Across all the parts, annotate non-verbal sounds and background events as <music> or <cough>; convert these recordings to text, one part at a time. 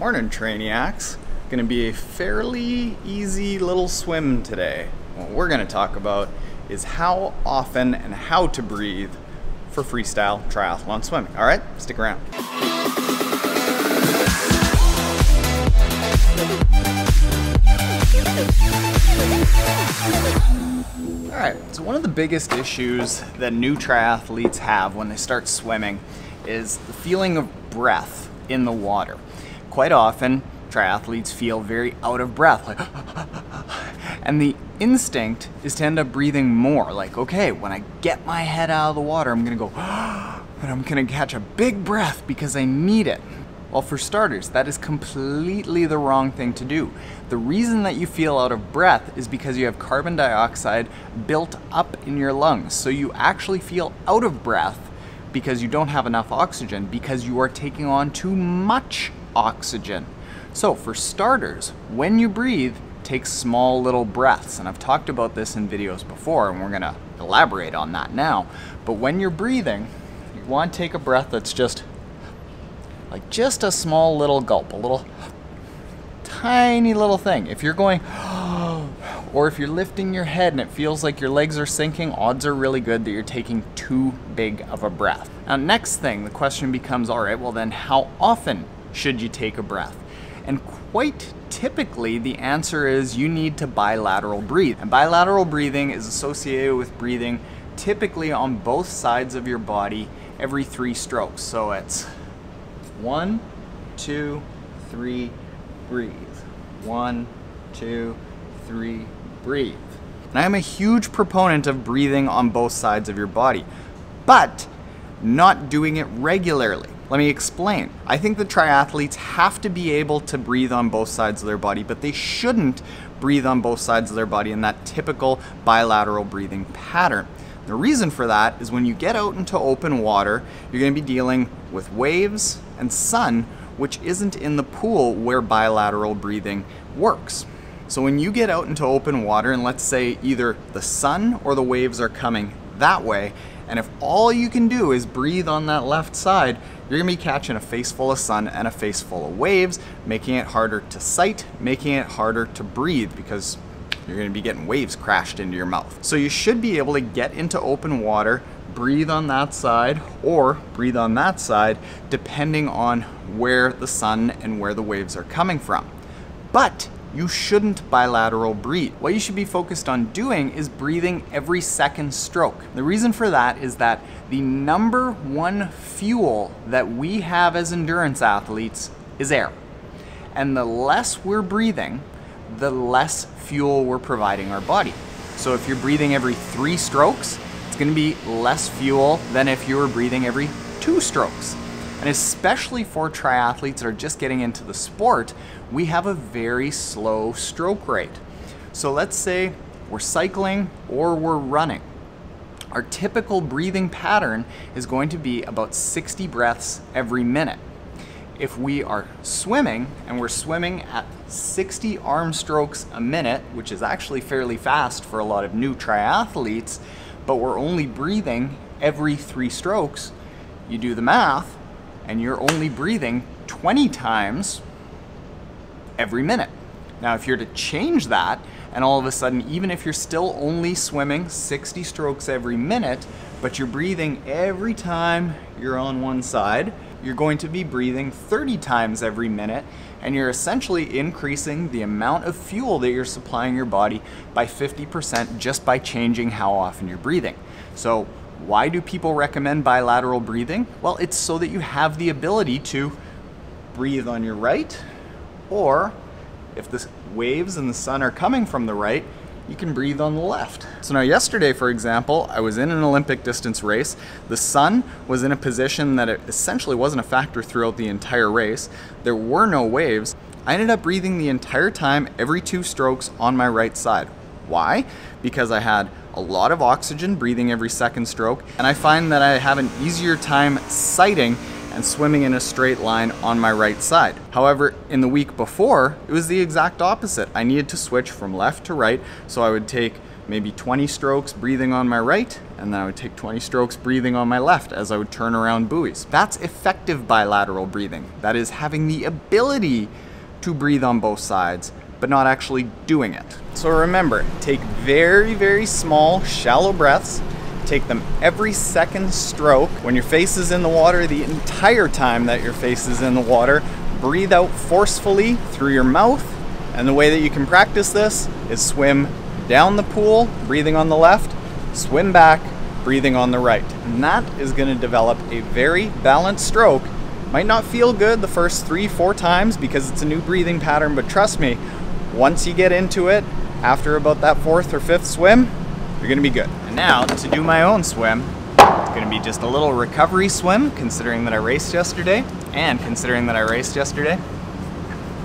Morning, Trainiacs. Gonna be a fairly easy little swim today. What we're gonna talk about is how often and how to breathe for freestyle triathlon swimming. All right, stick around. All right, so one of the biggest issues that new triathletes have when they start swimming is the feeling of breath in the water. Quite often, triathletes feel very out of breath, like, <gasps> and the instinct is to end up breathing more. Like, okay, when I get my head out of the water, I'm gonna go, <gasps> and I'm gonna catch a big breath because I need it. Well, for starters, that is completely the wrong thing to do. The reason that you feel out of breath is because you have carbon dioxide built up in your lungs. So you actually feel out of breath because you don't have enough oxygen because you are taking on too much oxygen. So for starters, when you breathe, take small little breaths. And I've talked about this in videos before and we're gonna elaborate on that now. But when you're breathing, you wanna take a breath that's just like just a small little gulp, a little tiny little thing. If you're going, <gasps> or if you're lifting your head and it feels like your legs are sinking, odds are really good that you're taking too big of a breath. Now, next thing, the question becomes, all right, well then how often should you take a breath? And quite typically, the answer is you need to bilateral breathe. And bilateral breathing is associated with breathing typically on both sides of your body every three strokes. So it's one, two, three, breathe. One, two, three, breathe. And I am a huge proponent of breathing on both sides of your body, but not doing it regularly. Let me explain. I think the triathletes have to be able to breathe on both sides of their body, but they shouldn't breathe on both sides of their body in that typical bilateral breathing pattern. The reason for that is when you get out into open water, you're going to be dealing with waves and sun, which isn't in the pool where bilateral breathing works. So when you get out into open water, and let's say either the sun or the waves are coming that way, and if all you can do is breathe on that left side, you're gonna be catching a face full of sun and a face full of waves, making it harder to sight, making it harder to breathe because you're gonna be getting waves crashed into your mouth. So you should be able to get into open water, breathe on that side, or breathe on that side, depending on where the sun and where the waves are coming from. But you shouldn't bilateral breathe. What you should be focused on doing is breathing every second stroke. The reason for that is that the number one fuel that we have as endurance athletes is air. And the less we're breathing, the less fuel we're providing our body. So if you're breathing every three strokes, it's gonna be less fuel than if you were breathing every two strokes. And especially for triathletes that are just getting into the sport, we have a very slow stroke rate. So let's say we're cycling or we're running. Our typical breathing pattern is going to be about 60 breaths every minute if we are swimming and we're swimming at 60 arm strokes a minute, which is actually fairly fast for a lot of new triathletes, but we're only breathing every three strokes, you do the math and you're only breathing 20 times every minute. Now, if you're to change that, and all of a sudden, even if you're still only swimming 60 strokes every minute, but you're breathing every time you're on one side, you're going to be breathing 30 times every minute, and you're essentially increasing the amount of fuel that you're supplying your body by 50% just by changing how often you're breathing. So, why do people recommend bilateral breathing? Well, it's so that you have the ability to breathe on your right, or if the waves and the sun are coming from the right, you can breathe on the left. So now yesterday, for example, I was in an Olympic distance race. The sun was in a position that it essentially wasn't a factor throughout the entire race. There were no waves. I ended up breathing the entire time, every two strokes on my right side. Why? Because I had a lot of oxygen breathing every second stroke, and I find that I have an easier time sighting and swimming in a straight line on my right side. However, in the week before, it was the exact opposite. I needed to switch from left to right, so I would take maybe 20 strokes breathing on my right, and then I would take 20 strokes breathing on my left as I would turn around buoys. That's effective bilateral breathing. That is having the ability to breathe on both sides, but not actually doing it. So remember, take very, very small, shallow breaths. Take them every second stroke. When your face is in the water, the entire time that your face is in the water, breathe out forcefully through your mouth. And the way that you can practice this is swim down the pool, breathing on the left, swim back, breathing on the right. And that is going to develop a very balanced stroke. Might not feel good the first three, four times because it's a new breathing pattern, but trust me, once you get into it, after about that fourth or fifth swim, you're gonna be good. And now, to do my own swim, it's gonna be just a little recovery swim, considering that I raced yesterday, and considering that I raced yesterday,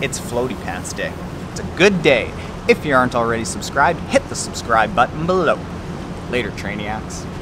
it's floaty pants day. It's a good day. If you aren't already subscribed, hit the subscribe button below. Later, Trainiacs.